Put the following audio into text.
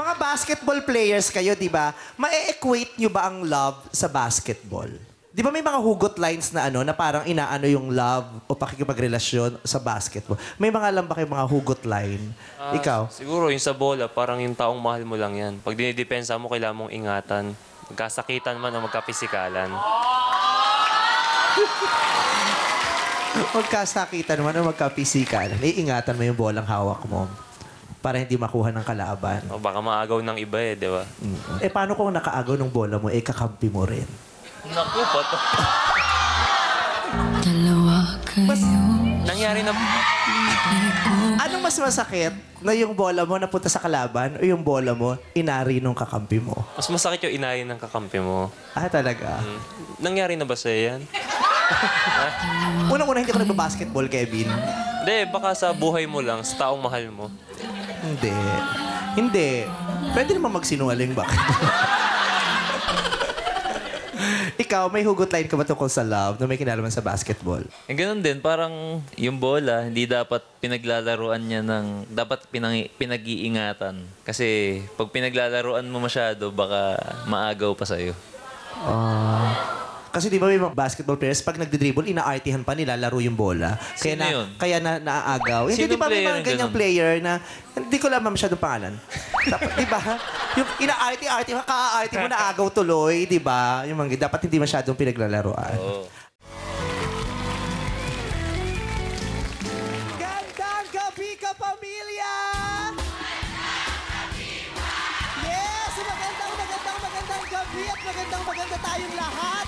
Mga basketball players kayo, di ba? Ma-equate nyo ba ang love sa basketball? Di ba may mga hugot lines na ano, na parang inaano yung love o pakikipagrelasyon sa basketball? May mga alam ba kayo mga hugot line? Ah, Ikaw? Siguro yung sa bola, parang yung taong mahal mo lang yan. Pag dinidepensa mo, kailangan mong ingatan. Magkasakitan man o magkapisikalan. Magkasakitan naman o magkapisikan. Iingatan mo yung bolang hawak mo para hindi makuha ng kalaban. O baka maagaw ng iba eh, di ba? Eh, paano kung nakaagaw ng bola mo, eh, kakampi mo rin? Naku, pato. Dalawa kayo Nangyari na... Anong mas masakit na yung bola mo napunta sa kalaban o yung bola mo inari nung kakampi mo? Mas masakit yung inayin ng kakampi mo. Ah, talaga? Hmm. Nangyari na ba sa'yo yan? Unang-una, hindi ko nagbabasketball, Kevin. Hindi, baka sa buhay mo lang, sa taong mahal mo. Hindi. Hindi. Pwede naman magsinungaling ba? Ikaw, may hugot line ka ba tungkol sa love na may kinalaman sa basketball? Eh, ganun din, parang yung bola, hindi dapat pinaglalaruan niya ng, dapat pinang, pinag-iingatan. Kasi pag pinaglalaruan mo masyado, baka maagaw pa sa'yo. Ah. Kasi di ba may mga basketball players, pag nagdidribble, inaartihan pa nila laro yung bola. Kaya Sino na, yun? Kaya na, naaagaw. Hindi, Sinong di ba may player mga yung ganyang ganun? player na, hindi ko alam masyadong pangalan. dapat, di ba? Yung inaarti-arti, ka-aarti mo, naagaw tuloy, di ba? Yung mga, dapat hindi masyadong pinaglalaroan. Oo. Gandang gabi ka, pamilya! Yes! Magandang, magandang, magandang gabi at magandang, maganda tayong lahat.